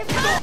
alive?